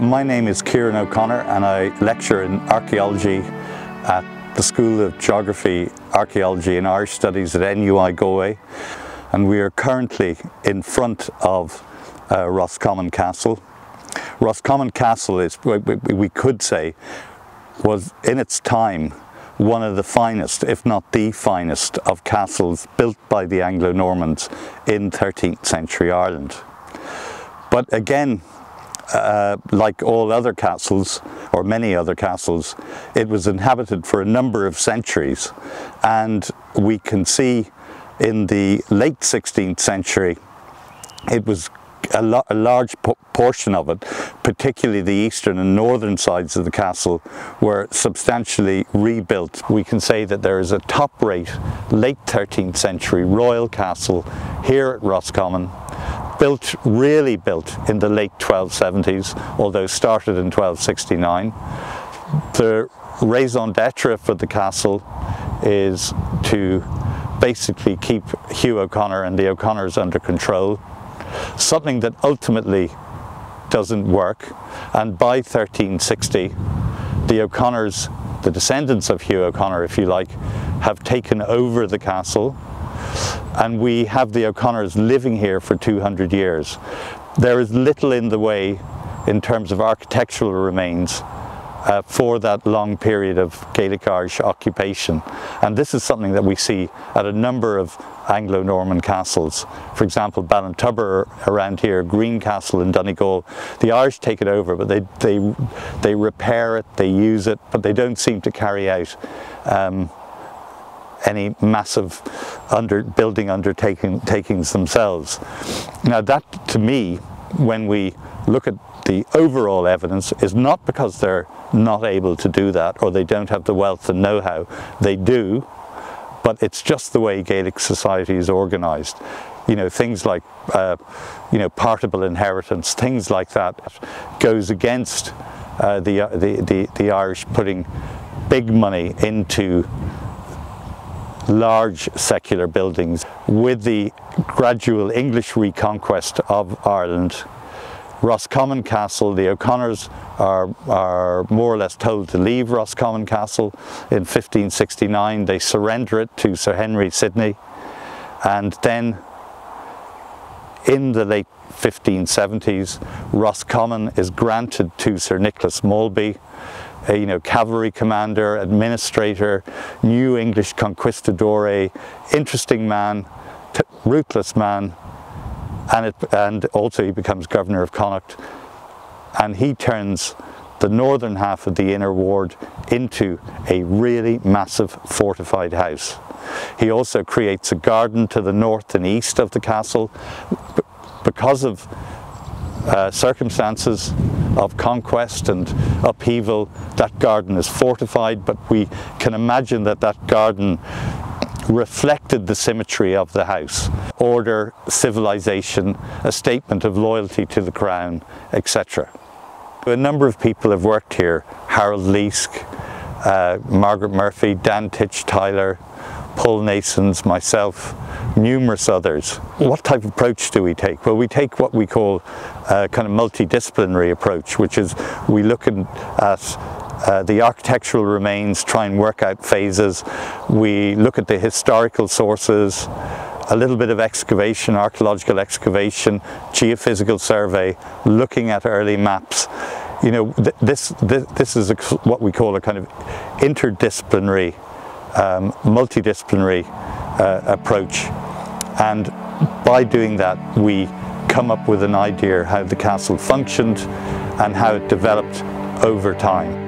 My name is Kieran O'Conor and I lecture in archaeology at the School of Geography, Archaeology and Irish Studies at NUI Galway and we are currently in front of uh, Roscommon Castle. Roscommon Castle is, we could say, was in its time one of the finest, if not the finest, of castles built by the Anglo-Normans in 13th century Ireland. But again, uh, like all other castles, or many other castles, it was inhabited for a number of centuries. And we can see in the late 16th century, it was a, a large portion of it, particularly the eastern and northern sides of the castle, were substantially rebuilt. We can say that there is a top-rate, late 13th century royal castle here at Roscommon, built, really built in the late 1270s, although started in 1269. The raison d'etre for the castle is to basically keep Hugh O'Connor and the O'Connors under control something that ultimately doesn't work. And by 1360, the O'Connors, the descendants of Hugh O'Connor, if you like, have taken over the castle. And we have the O'Connors living here for 200 years. There is little in the way in terms of architectural remains uh, for that long period of Gaelic Irish occupation. And this is something that we see at a number of Anglo-Norman castles. For example, Ballintubber around here, Greencastle in Donegal. The Irish take it over, but they, they, they repair it, they use it, but they don't seem to carry out um, any massive under building undertakings themselves. Now that, to me, when we look at the overall evidence is not because they're not able to do that or they don't have the wealth and know-how. They do, but it's just the way Gaelic society is organised. You know, things like, uh, you know, partible inheritance, things like that goes against uh, the, uh, the, the, the Irish putting big money into large secular buildings. With the gradual English reconquest of Ireland, Roscommon Castle, the O'Connors are, are more or less told to leave Roscommon Castle in 1569. They surrender it to Sir Henry Sidney and then in the late 1570s Roscommon is granted to Sir Nicholas Malby a you know, cavalry commander, administrator, new English conquistador, interesting man, ruthless man, and, it, and also he becomes governor of Connacht and he turns the northern half of the inner ward into a really massive fortified house. He also creates a garden to the north and east of the castle because of uh, circumstances of conquest and upheaval that garden is fortified but we can imagine that that garden reflected the symmetry of the house. Order, civilization, a statement of loyalty to the crown, etc. A number of people have worked here. Harold Leask, uh, Margaret Murphy, Dan Tietzsch-Tyler, Paul Naessens, myself, numerous others. What type of approach do we take? Well, we take what we call a kind of multidisciplinary approach, which is we look at uh, the architectural remains, try and work out phases. We look at the historical sources, a little bit of excavation, archaeological excavation, geophysical survey, looking at early maps. You know, th this, this, this is a, what we call a kind of interdisciplinary, um, multidisciplinary uh, approach. And by doing that, we come up with an idea how the castle functioned and how it developed over time.